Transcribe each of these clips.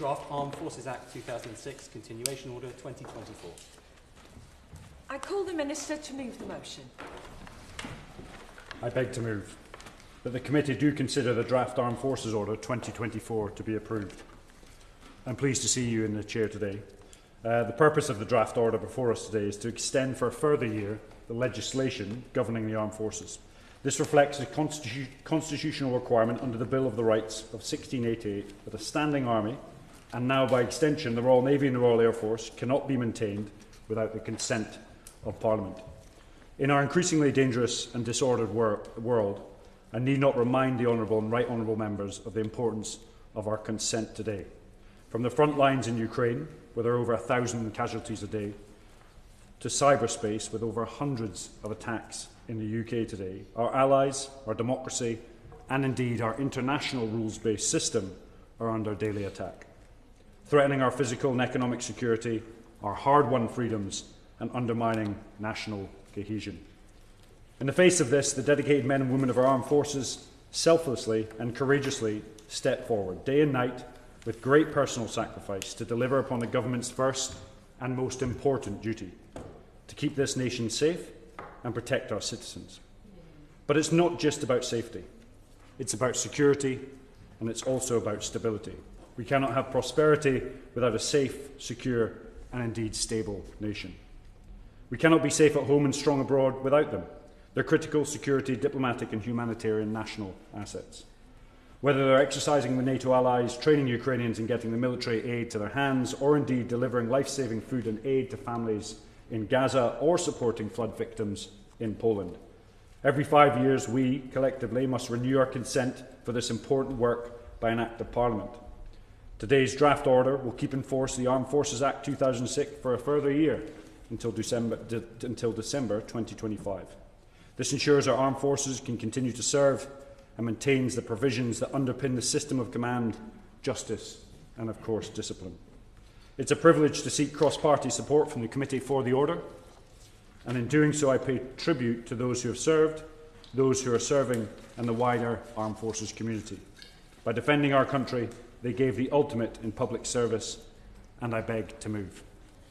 Draft Armed Forces Act 2006, Continuation Order 2024. I call the Minister to move the motion. I beg to move that the committee do consider the Draft Armed Forces Order 2024 to be approved. I'm pleased to see you in the chair today. Uh, the purpose of the draft order before us today is to extend for a further year the legislation governing the armed forces. This reflects the constitu constitutional requirement under the Bill of the Rights of 1688 that a standing army, and now by extension the Royal Navy and the Royal Air Force, cannot be maintained without the consent of Parliament. In our increasingly dangerous and disordered wor world, I need not remind the Honourable and Right Honourable Members of the importance of our consent today. From the front lines in Ukraine, where there are over a 1,000 casualties a day, to cyberspace with over hundreds of attacks in the UK today, our allies, our democracy, and indeed our international rules based system are under daily attack, threatening our physical and economic security, our hard won freedoms, and undermining national cohesion. In the face of this, the dedicated men and women of our armed forces selflessly and courageously step forward, day and night, with great personal sacrifice, to deliver upon the government's first and most important duty keep this nation safe and protect our citizens. But it's not just about safety, it's about security and it's also about stability. We cannot have prosperity without a safe, secure, and indeed stable nation. We cannot be safe at home and strong abroad without them. They're critical security, diplomatic, and humanitarian national assets. Whether they're exercising with NATO allies, training Ukrainians and getting the military aid to their hands, or indeed delivering life saving food and aid to families in Gaza or supporting flood victims in Poland. Every five years, we collectively must renew our consent for this important work by an Act of Parliament. Today's draft order will keep in force the Armed Forces Act 2006 for a further year until December, de, until December 2025. This ensures our armed forces can continue to serve and maintains the provisions that underpin the system of command, justice, and of course, discipline. It's a privilege to seek cross-party support from the Committee for the Order, and in doing so I pay tribute to those who have served, those who are serving, and the wider Armed Forces community. By defending our country, they gave the ultimate in public service, and I beg to move.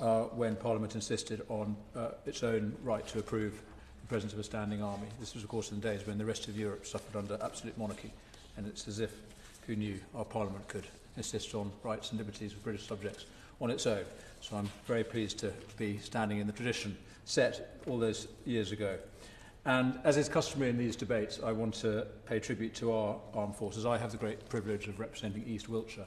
uh, when Parliament insisted on uh, its own right to approve presence of a standing army. This was, of course, in the days when the rest of Europe suffered under absolute monarchy, and it's as if, who knew, our Parliament could insist on rights and liberties of British subjects on its own. So I'm very pleased to be standing in the tradition set all those years ago. And as is customary in these debates, I want to pay tribute to our armed forces. I have the great privilege of representing East Wiltshire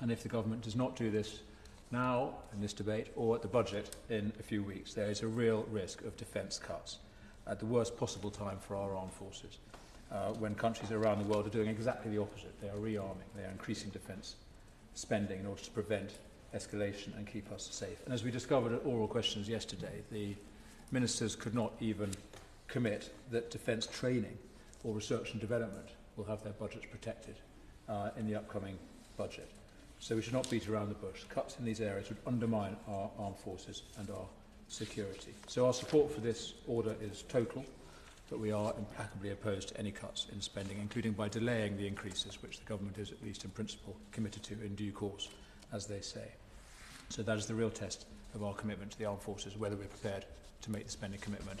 And if the government does not do this now in this debate or at the budget in a few weeks, there is a real risk of defence cuts at the worst possible time for our armed forces uh, when countries around the world are doing exactly the opposite. They are rearming, they are increasing defence spending in order to prevent escalation and keep us safe. And as we discovered at oral questions yesterday, the ministers could not even commit that defence training or research and development will have their budgets protected uh, in the upcoming budget. So we should not beat around the bush. Cuts in these areas would undermine our armed forces and our security. So our support for this order is total. that we are implacably opposed to any cuts in spending, including by delaying the increases, which the government is, at least in principle, committed to in due course, as they say. So that is the real test of our commitment to the armed forces, whether we're prepared to make the spending commitment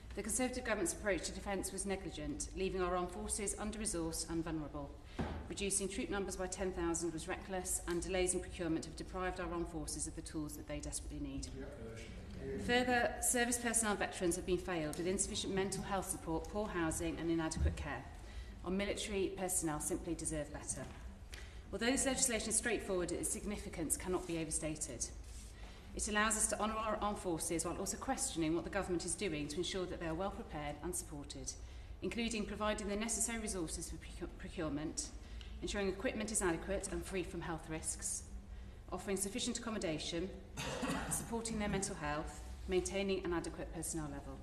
The Conservative government's approach to defence was negligent, leaving our armed forces under-resourced and vulnerable. Reducing troop numbers by 10,000 was reckless, and delays in procurement have deprived our armed forces of the tools that they desperately need. Yeah, Further, service personnel veterans have been failed with insufficient mental health support, poor housing and inadequate care. Our military personnel simply deserve better. Although this legislation is straightforward, its significance cannot be overstated. It allows us to honour our armed forces while also questioning what the government is doing to ensure that they are well prepared and supported, including providing the necessary resources for procurement, ensuring equipment is adequate and free from health risks, offering sufficient accommodation, supporting their mental health, maintaining an adequate personnel level.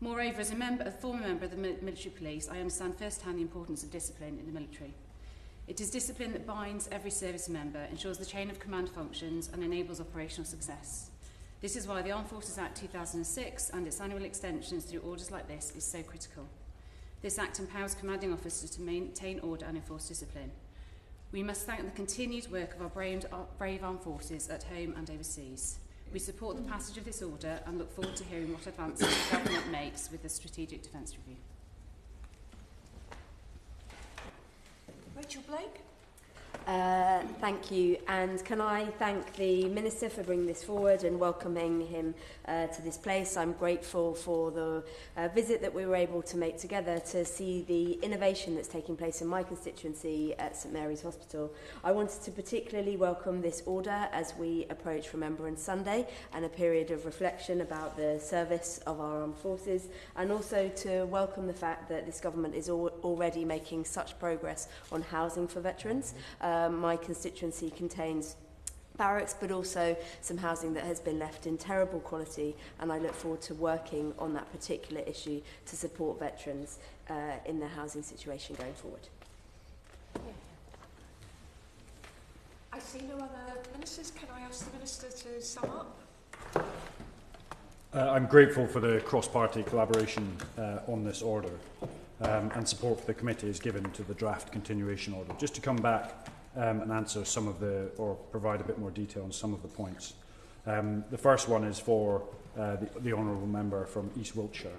Moreover, as a, member, a former member of the military police, I understand firsthand the importance of discipline in the military. It is discipline that binds every service member, ensures the chain of command functions, and enables operational success. This is why the Armed Forces Act 2006 and its annual extensions through orders like this is so critical. This Act empowers commanding officers to maintain order and enforce discipline. We must thank the continued work of our brave, our brave armed forces at home and overseas. We support the passage of this order and look forward to hearing what advances the Government makes with the Strategic Defence Review. Rachel Blake. Uh, thank you, and can I thank the Minister for bringing this forward and welcoming him uh, to this place. I'm grateful for the uh, visit that we were able to make together to see the innovation that's taking place in my constituency at St Mary's Hospital. I wanted to particularly welcome this order as we approach Remembrance Sunday and a period of reflection about the service of our armed forces, and also to welcome the fact that this government is al already making such progress on housing for veterans. Um, my constituency contains barracks but also some housing that has been left in terrible quality and I look forward to working on that particular issue to support veterans uh, in their housing situation going forward. I see no other ministers. Can I ask the minister to sum up? Uh, I'm grateful for the cross-party collaboration uh, on this order um, and support for the committee is given to the draft continuation order. Just to come back um, and answer some of the, or provide a bit more detail on some of the points. Um, the first one is for uh, the, the Honourable Member from East Wiltshire.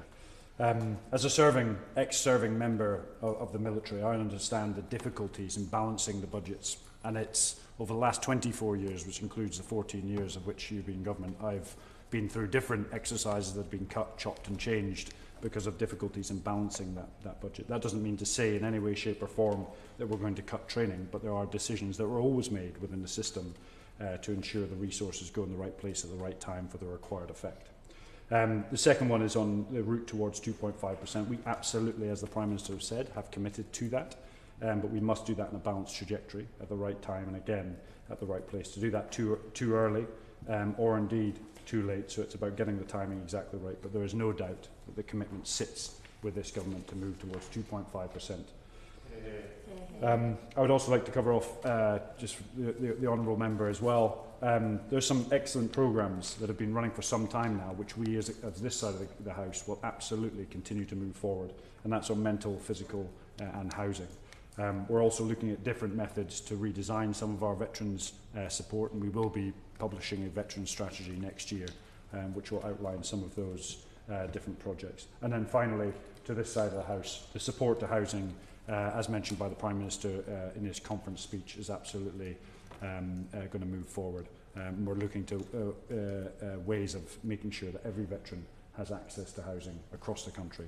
Um, as a serving, ex-serving member of, of the military, I understand the difficulties in balancing the budgets. And it's over the last 24 years, which includes the 14 years of which you've been government, I've been through different exercises that have been cut, chopped and changed because of difficulties in balancing that, that budget. That doesn't mean to say in any way, shape or form that we're going to cut training, but there are decisions that were always made within the system uh, to ensure the resources go in the right place at the right time for the required effect. Um, the second one is on the route towards 2.5%. We absolutely, as the Prime Minister has said, have committed to that, um, but we must do that in a balanced trajectory at the right time and again at the right place. To do that too, too early um, or indeed too late. So it's about getting the timing exactly right. But there is no doubt that the commitment sits with this government to move towards 2.5%. Um, I would also like to cover off uh, just the, the, the honourable member as well. Um, there's some excellent programmes that have been running for some time now, which we as, as this side of the, the House will absolutely continue to move forward, and that's on mental, physical uh, and housing. Um, we're also looking at different methods to redesign some of our veterans uh, support, and we will be publishing a veteran strategy next year, um, which will outline some of those uh, different projects. And then finally, to this side of the House, the support to housing, uh, as mentioned by the Prime Minister uh, in his conference speech, is absolutely um, uh, going to move forward. Um, we're looking to uh, uh, uh, ways of making sure that every veteran has access to housing across the country